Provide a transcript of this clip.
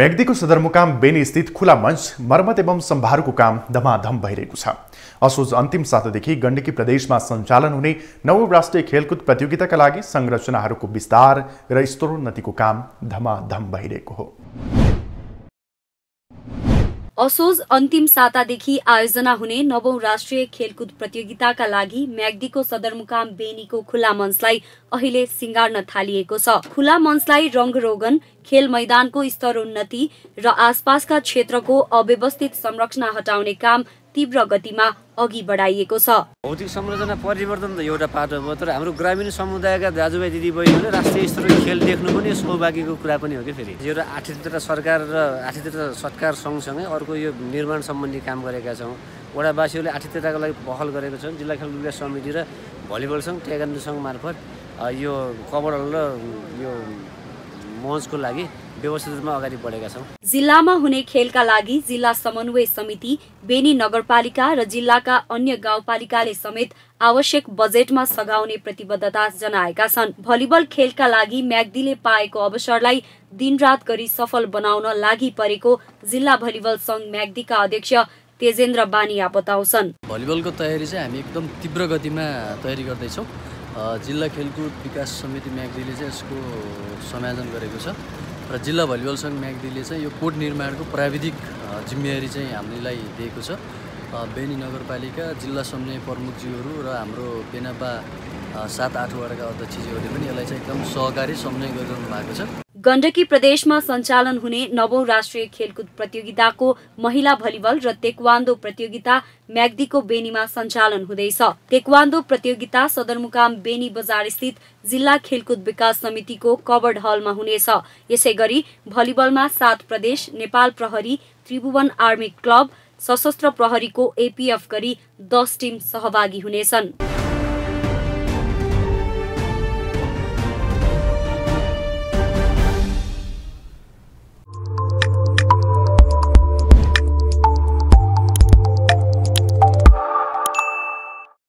म्याग्दीको सदरमुकाम बेनी स्थित खुला मञ्च मर्मत एवं सम्भारको काम धमाधम भइरहेको छ। असोज अन्तिम सातादेखि गण्डकी प्रदेशमा सञ्चालन हुने नवौँ राष्ट्रिय खेलकुद प्रतियोगिताका लागि संरचनाहरूको विस्तार र स्तरोन्नतिको काम धमाधम भइरहेको हो। असोज अन्तिम सातादेखि आयोजना हुने नवौं राष्ट्रिय खेलकुद प्रतियोगिताका लागि म्याग्दीको सदरमुकाम बेनीको खुला मञ्चलाई अहिले सिँगार्न थालिएको छ। खुला मञ्चलाई रङ्गरोगन खेल मैदानको स्तरोन्नति र आसपासका क्षेत्रको अव्यवस्थित संरचना हटाउने काम तीव्र गतिमा अघि बढाइएको छ। भौतिक संरचना परिवर्तन त एउटा पाटो भयो तर हाम्रो ग्रामीण समुदायका दाजुभाइ दिदीबहिनीहरूले राष्ट्रिय स्तरको खेल देख्नु पनि सौभाग्यको कुरा पनि हो कि फेरि? एउटा आठीतिर सरकार र आठीतिर सत्कार सँगसँगै अर्को यो निर्माण सम्बन्धी काम गरेका छौँ। वडावासीहरूले आठीतिरका लागि पहल गरेको छन्। जिल्ला खेल विकास समिति र भलिबल सङ्घ सङ्घ मार्फत यो कबड र यो मञ्चको लागि व्यवस्थित रूपमा अगाडि बढेका छौँ। जिल्लामा हुने खेलका लागि जिल्ला समन्वय समिति बेनी नगरपालिका र जिल्लाका अन्य गाउँपालिकाले समेत आवश्यक बजेटमा सघाउने प्रतिबद्धता जनाएका छन्। भलिबल खेलका लागि म्याग्दीले पाएको अवसरलाई दिनरात गरी सफल बनाउन लागि परेको जिल्ला भलिबल सङ्घ म्याग्दीका अध्यक्ष तेजेन्द्र बानिया बताउँछन्। भलिबलको तयारी चाहिँ हामी एकदम तीव्र गतिमा तयारी गर्दैछौँ। जिल्ला खेलकुद विकास समिति म्याग्दीले चाहिँ यसको समायोजन गरेको छ र जिल्ला भलिबल सङ्घ म्याग्दीले चाहिँ यो कोड निर्माणको प्राविधिक जिम्मेवारी चाहिँ हामीलाई दिएको छ। बेनी नगरपालिका जिल्ला समन्वय प्रमुखज्यूहरू र हाम्रो बेनापा सात आठवटाका अध्यक्षज्यूहरूले पनि यसलाई चाहिँ एकदम सहकारी समन्वय गरिरहनु भएको छ। गण्डकी प्रदेशमा सञ्चालन हुने नवौं राष्ट्रिय खेलकुद प्रतियोगिताको महिला भलिबल र तेक्वान्दो प्रतियोगिता म्याग्दीको बेनीमा सञ्चालन हुँदैछ। तेक्वान्दो प्रतियोगिता सदरमुकाम बेनी बजार स्थित जिल्ला खेलकुद विकास समितिको कवर्ड हलमा हुनेछ। यसै गरी भलिबलमा सात प्रदेश नेपाल प्रहरी त्रिभुवन आर्मी क्लब सशस्त्र प्रहरीको एपिएफ गरी दस टिम सहभागी हुनेछन्।